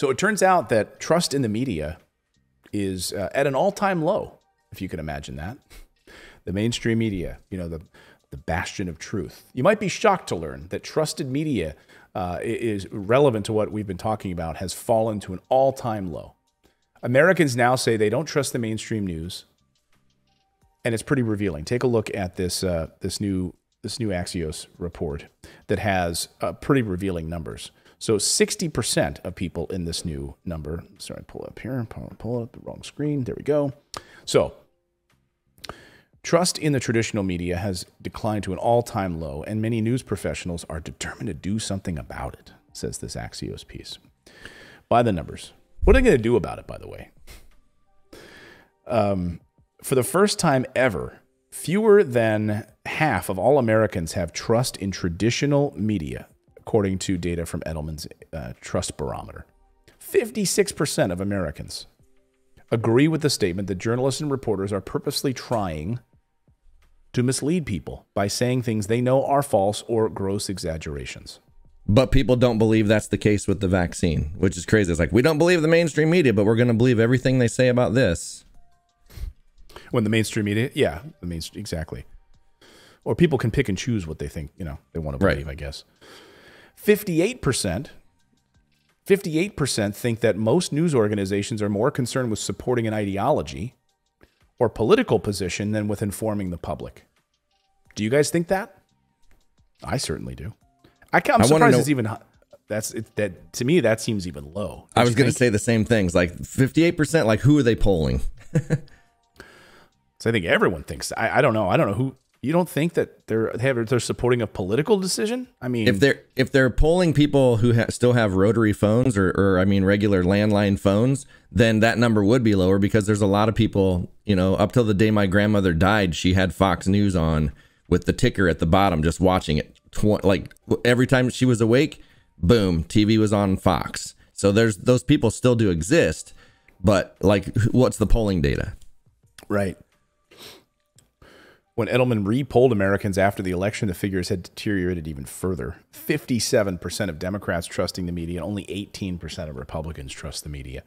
So it turns out that trust in the media is uh, at an all-time low, if you can imagine that. The mainstream media, you know, the the bastion of truth. You might be shocked to learn that trusted media uh, is relevant to what we've been talking about has fallen to an all-time low. Americans now say they don't trust the mainstream news, and it's pretty revealing. Take a look at this uh, this new this new Axios report that has uh, pretty revealing numbers. So 60% of people in this new number, sorry, pull up here, pull, pull up the wrong screen. There we go. So trust in the traditional media has declined to an all-time low, and many news professionals are determined to do something about it, says this Axios piece. By the numbers. What are they going to do about it, by the way? Um, for the first time ever, fewer than half of all Americans have trust in traditional media, according to data from Edelman's uh, Trust Barometer. 56% of Americans agree with the statement that journalists and reporters are purposely trying to mislead people by saying things they know are false or gross exaggerations. But people don't believe that's the case with the vaccine, which is crazy. It's like, we don't believe the mainstream media, but we're going to believe everything they say about this. When the mainstream media, yeah, the mainstream, exactly. Or people can pick and choose what they think, you know, they want to believe, right. I guess. 58%, 58% think that most news organizations are more concerned with supporting an ideology or political position than with informing the public. Do you guys think that? I certainly do. I, am surprised it's even that's it, that to me that seems even low. Don't I was going to say the same things. Like 58%. Like who are they polling? so I think everyone thinks. I, I don't know. I don't know who. You don't think that they're they have, they're supporting a political decision? I mean, if they're if they're polling people who ha- still have rotary phones or, or I mean regular landline phones, then that number would be lower because there's a lot of people. You know, up till the day my grandmother died, she had Fox News on with the ticker at the bottom, just watching it. Like every time she was awake, boom, TV was on Fox. So there's those people still do exist, but like, what's the polling data? Right. When Edelman re-polled Americans after the election, the figures had deteriorated even further. 57% of Democrats trusting the media, only 18% of Republicans trust the media.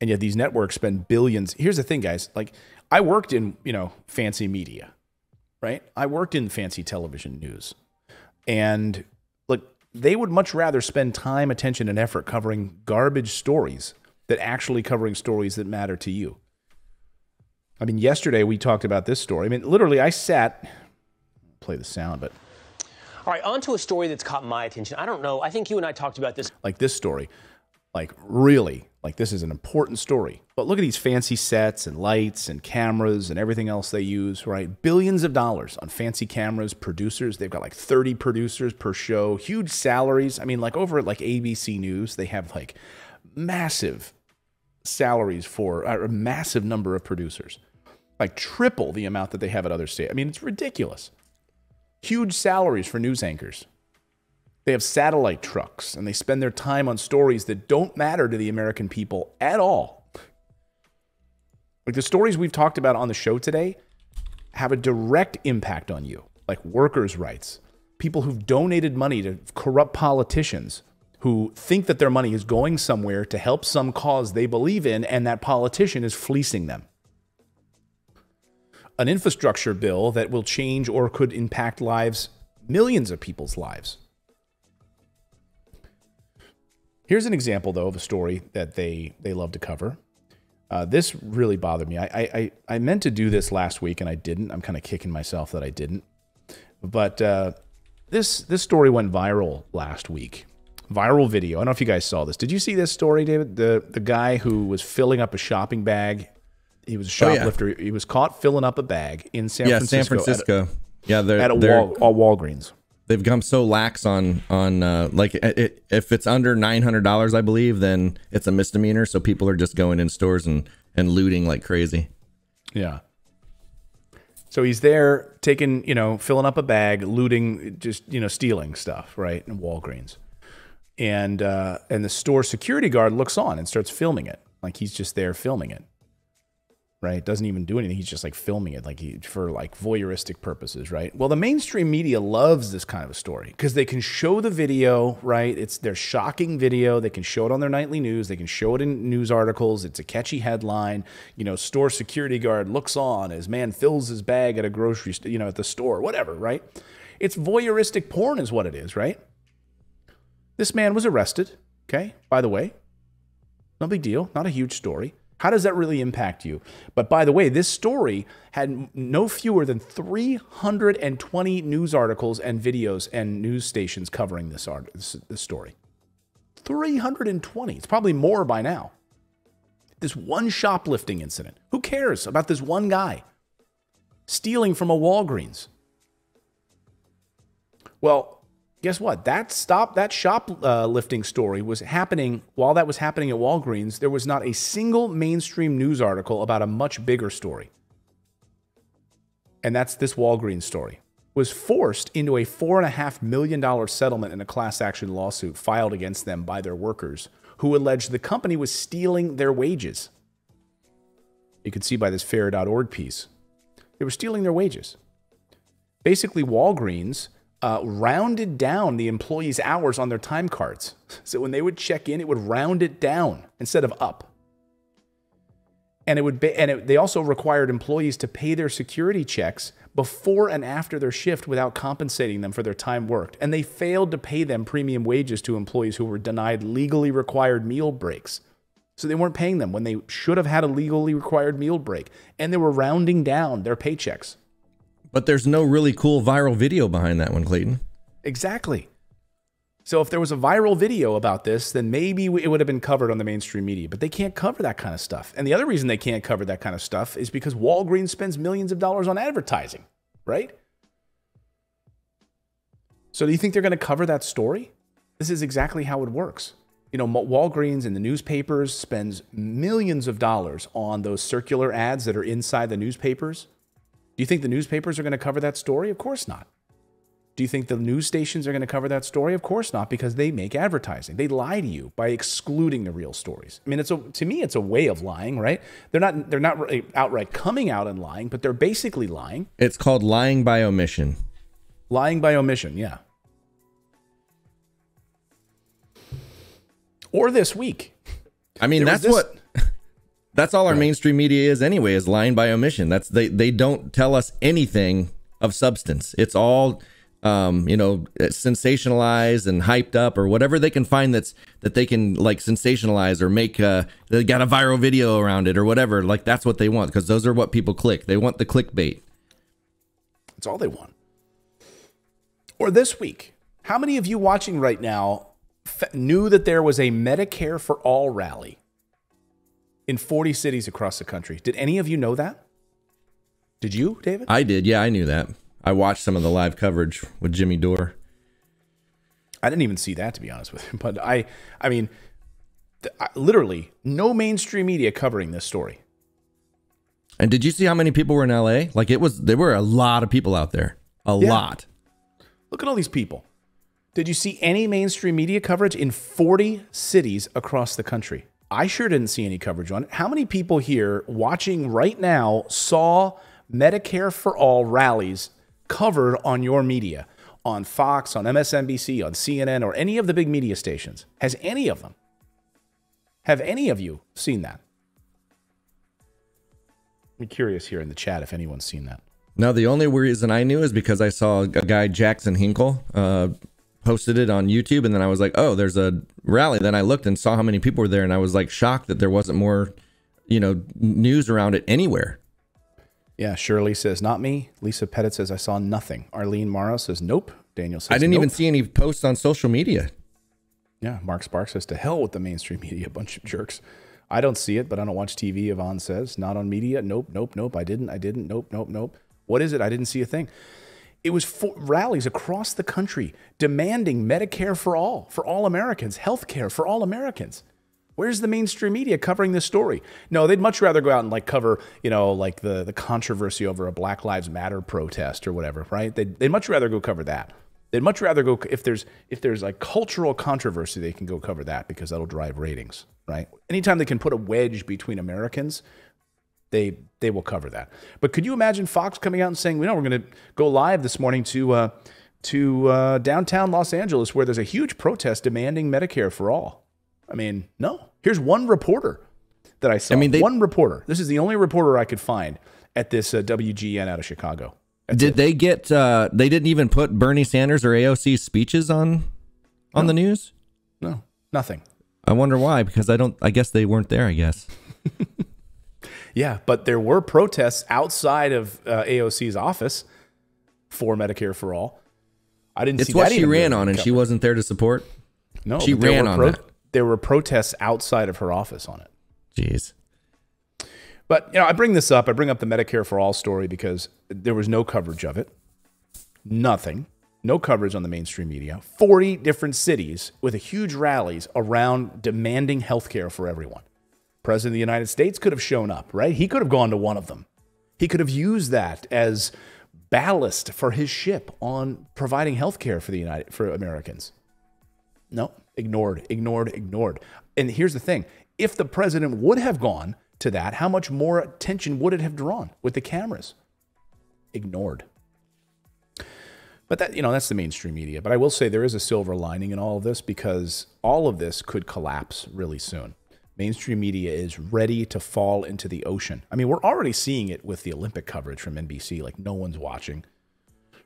And yet these networks spend billions. Here's the thing, guys. Like I worked in, you know, fancy media, right? I worked in fancy television news. And look, they would much rather spend time, attention, and effort covering garbage stories than actually covering stories that matter to you. I mean, yesterday we talked about this story. I mean, literally, I sat, play the sound, but. All right, on to a story that's caught my attention. I don't know. I think you and I talked about this. Like this story. Like, really, like this is an important story. But look at these fancy sets and lights and cameras and everything else they use, right? Billions of dollars on fancy cameras, producers. They've got like 30 producers per show, huge salaries. I mean, like over at like ABC News, they have like massive salaries for uh, a massive number of producers, like triple the amount that they have at other states. I mean, it's ridiculous. Huge salaries for news anchors. They have satellite trucks and they spend their time on stories that don't matter to the American people at all. Like the stories we've talked about on the show today have a direct impact on you, like workers' rights, people who've donated money to corrupt politicians who think that their money is going somewhere to help some cause they believe in, and that politician is fleecing them. An infrastructure bill that will change or could impact lives, millions of people's lives. Here's an example, though, of a story that they they love to cover. Uh, this really bothered me. I, I I meant to do this last week and I didn't. I'm kind of kicking myself that I didn't. But uh, this this story went viral last week. Viral video. I don't know if you guys saw this. Did you see this story, David? The the guy who was filling up a shopping bag. He was a shoplifter. Oh, yeah. He was caught filling up a bag in San yeah, Francisco. San Francisco. At, yeah, they're at a, they're, Wal, Walgreens they've become so lax on on uh, like it, if it's under nine hundred dollars, I believe, then it's a misdemeanor. So people are just going in stores and and looting like crazy. Yeah. So he's there taking, you know, filling up a bag, looting, just you know, stealing stuff, right? In Walgreens, and uh, and the store security guard looks on and starts filming it, like he's just there filming it. Right? Doesn't even do anything. He's just like filming it, like he for like voyeuristic purposes, right? Well, the mainstream media loves this kind of a story because they can show the video, right? It's their shocking video. They can show it on their nightly news. They can show it in news articles. It's a catchy headline. You know, store security guard looks on as man fills his bag at a grocery, you know, at the store, whatever, right? It's voyeuristic porn, is what it is, right? This man was arrested. Okay, by the way, no big deal, not a huge story. How does that really impact you? But by the way, this story had no fewer than 320 news articles and videos and news stations covering this, art, this, this story. 320. It's probably more by now. This one shoplifting incident. Who cares about this one guy stealing from a Walgreens? Well, guess what? That stop, that shoplifting uh, story was happening while that was happening at Walgreens. There was not a single mainstream news article about a much bigger story. And that's this Walgreens story. Was forced into a $4.5 million settlement in a class action lawsuit filed against them by their workers who alleged the company was stealing their wages. You can see by this fair.org piece. They were stealing their wages. Basically, Walgreens uh, rounded down the employees' hours on their time cards. So when they would check in, it would round it down instead of up. And it would be, and it, they also required employees to pay their security checks before and after their shift without compensating them for their time worked. And they failed to pay them premium wages to employees who were denied legally required meal breaks. So they weren't paying them when they should have had a legally required meal break. And they were rounding down their paychecks. But there's no really cool viral video behind that one, Clayton. Exactly. So if there was a viral video about this, then maybe it would have been covered on the mainstream media, but they can't cover that kind of stuff. And the other reason they can't cover that kind of stuff is because Walgreens spends millions of dollars on advertising, right? So do you think they're going to cover that story? This is exactly how it works. You know, Walgreens and the newspapers spends millions of dollars on those circular ads that are inside the newspapers do you think the newspapers are going to cover that story? Of course not. Do you think the news stations are going to cover that story? Of course not, because they make advertising. They lie to you by excluding the real stories. I mean, it's a, to me, it's a way of lying, right? They're not they're not outright coming out and lying, but they're basically lying. It's called lying by omission. Lying by omission, yeah. Or this week. I mean, that's this, what that's all our right. mainstream media is anyway, is lying by omission. That's they they don't tell us anything of substance. It's all um, you know, sensationalized and hyped up or whatever they can find that's that they can like sensationalize or make uh they got a viral video around it or whatever. Like that's what they want because those are what people click. They want the clickbait. That's all they want. Or this week, how many of you watching right now f- knew that there was a Medicare for All rally in 40 cities across the country. Did any of you know that? Did you, David? I did. Yeah, I knew that. I watched some of the live coverage with Jimmy Dore. I didn't even see that to be honest with you, but I I mean literally no mainstream media covering this story. And did you see how many people were in LA? Like it was there were a lot of people out there. A yeah. lot. Look at all these people. Did you see any mainstream media coverage in 40 cities across the country? I sure didn't see any coverage on it. How many people here watching right now saw Medicare for All rallies covered on your media, on Fox, on MSNBC, on CNN, or any of the big media stations? Has any of them? Have any of you seen that? I'm curious here in the chat if anyone's seen that. No, the only reason I knew is because I saw a guy, Jackson Hinkle, uh, posted it on YouTube, and then I was like, oh, there's a rally. Then I looked and saw how many people were there, and I was like shocked that there wasn't more, you know, news around it anywhere. Yeah, Shirley says not me. Lisa Pettit says I saw nothing. Arlene Morrow says nope. Daniel says I didn't nope. even see any posts on social media. Yeah, Mark Sparks says to hell with the mainstream media, bunch of jerks. I don't see it, but I don't watch TV. Yvonne says not on media. Nope, nope, nope. I didn't. I didn't. Nope, nope, nope. What is it? I didn't see a thing. It was rallies across the country demanding Medicare for all, for all Americans, health care for all Americans. Where's the mainstream media covering this story? No, they'd much rather go out and like cover, you know, like the, the controversy over a Black Lives Matter protest or whatever, right? They'd, they'd much rather go cover that. They'd much rather go if there's if there's like cultural controversy, they can go cover that because that'll drive ratings, right? Anytime they can put a wedge between Americans, They they will cover that. But could you imagine Fox coming out and saying, "We know we're going to go live this morning to uh, to uh, downtown Los Angeles, where there's a huge protest demanding Medicare for all." I mean, no. Here's one reporter that I saw. I mean, they- one reporter. This is the only reporter I could find at this uh, WGN out of Chicago. That's Did it. they get? Uh, they didn't even put Bernie Sanders or AOC's speeches on on the news. No, nothing. I wonder why. Because I don't. I guess they weren't there. I guess. Yeah, but there were protests outside of uh, AOC's office for Medicare for all. I didn't It's see what that she ran on, and she wasn't there to support. no. she ran on that. There were protests outside of her office on it. Jeez. But you know, I bring this up. I bring up the Medicare for all story because there was no coverage of it. Nothing. No coverage on the mainstream media. 40 different cities with a huge rallies around demanding health care for everyone. President of the United States could have shown up, right? He could have gone to one of them. He could have used that as ballast for his ship on providing health care for the United for Americans. No, ignored, ignored, ignored. And here's the thing if the president would have gone to that, how much more attention would it have drawn with the cameras? Ignored. But that, you know, that's the mainstream media. But I will say there is a silver lining in all of this because all of this could collapse really soon. Mainstream media is ready to fall into the ocean. I mean, we're already seeing it with the Olympic coverage from NBC, like no one's watching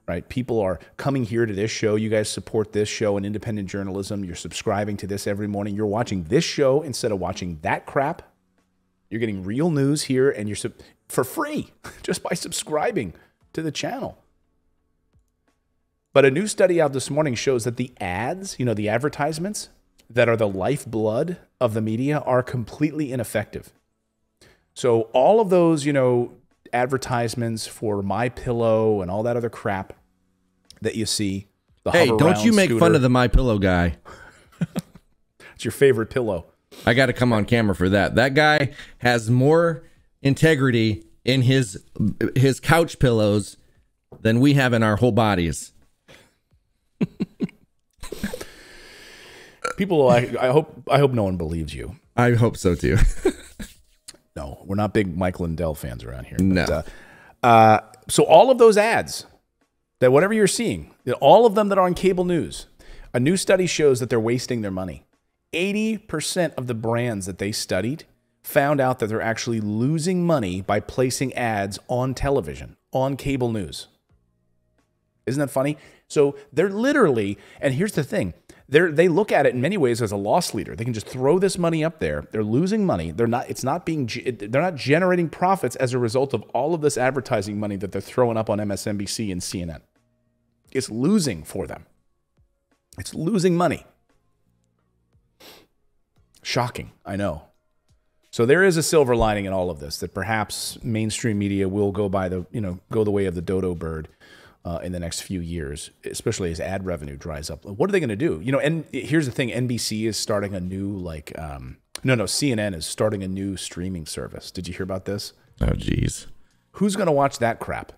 right? People are coming here to this show. You guys support this show and independent journalism. You're subscribing to this every morning. You're watching this show instead of watching that crap. You're getting real news here and you're for free just by subscribing to the channel. But a new study out this morning shows that the ads, you know, the advertisements that are the lifeblood of the media are completely ineffective. So all of those, you know, advertisements for my pillow and all that other crap that you see. The Hey, don't you make fun of the My Pillow guy. It's your favorite pillow. I got to come on camera for that. That guy has more integrity in his his couch pillows than we have in our whole bodies. People, I, I hope, I hope no one believes you. I hope so too. No, we're not big Mike Lindell fans around here. No. uh, uh, so all of those ads, that whatever you're seeing, all of them that are on cable news, a new study shows that they're wasting their money. 80% of the brands that they studied found out that they're actually losing money by placing ads on television, on cable news. Isn't that funny? So they're literally, and here's the thing, they they look at it in many ways as a loss leader. They can just throw this money up there. They're losing money. They're not. It's not being. They're not generating profits as a result of all of this advertising money that they're throwing up on MSNBC and CNN. It's losing for them. It's losing money. Shocking, I know. So there is a silver lining in all of this that perhaps mainstream media will go by the you know go the way of the dodo bird uh, in the next few years, especially as ad revenue dries up. What are they going to do? You know, and here's the thing: NBC is starting a new like um, no no CNN is starting a new streaming service. Did you hear about this? oh jeez. Who's going to watch that crap?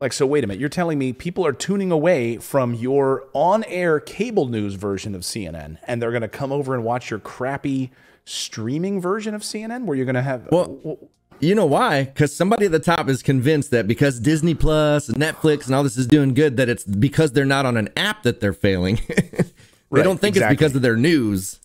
Like, so wait a minute. You're telling me people are tuning away from your on air cable news version of CNN and they're going to come over and watch your crappy streaming version of CNN where you're going to have. Well, You know why? Because somebody at the top is convinced that because Disney Plus and Netflix and all this is doing good, that it's because they're not on an app that they're failing. they Right, don't think exactly. it's because of their news.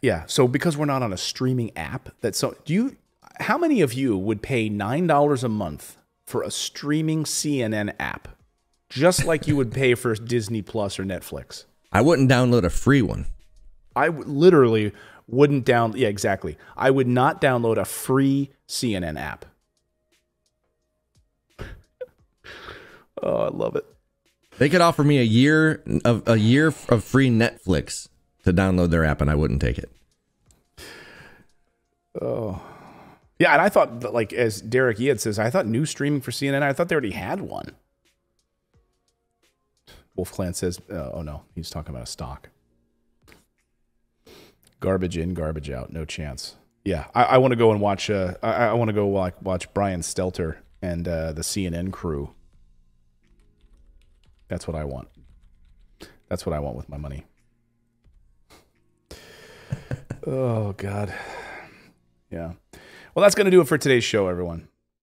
Yeah. So because we're not on a streaming app, that so do you? How many of you would pay nine dollars a month for a streaming CNN app, just like you would pay for Disney Plus or Netflix? I wouldn't download a free one. I literally wouldn't down. Yeah, exactly. I would not download a free CNN app. oh, I love it. They could offer me a year of a year of free Netflix to download their app, and I wouldn't take it. Oh yeah, and I thought, that, like as Derek Yed says, I thought new streaming for CNN. I thought they already had one. Wolf Clan says, uh, "Oh no, he's talking about a stock. Garbage in, garbage out. No chance." Yeah, I, I want to go and watch. Uh, I, I want to go like watch Brian Stelter and uh, the CNN crew. That's what I want. That's what I want with my money. oh God. Yeah. Well, that's going to do it for today's show, everyone.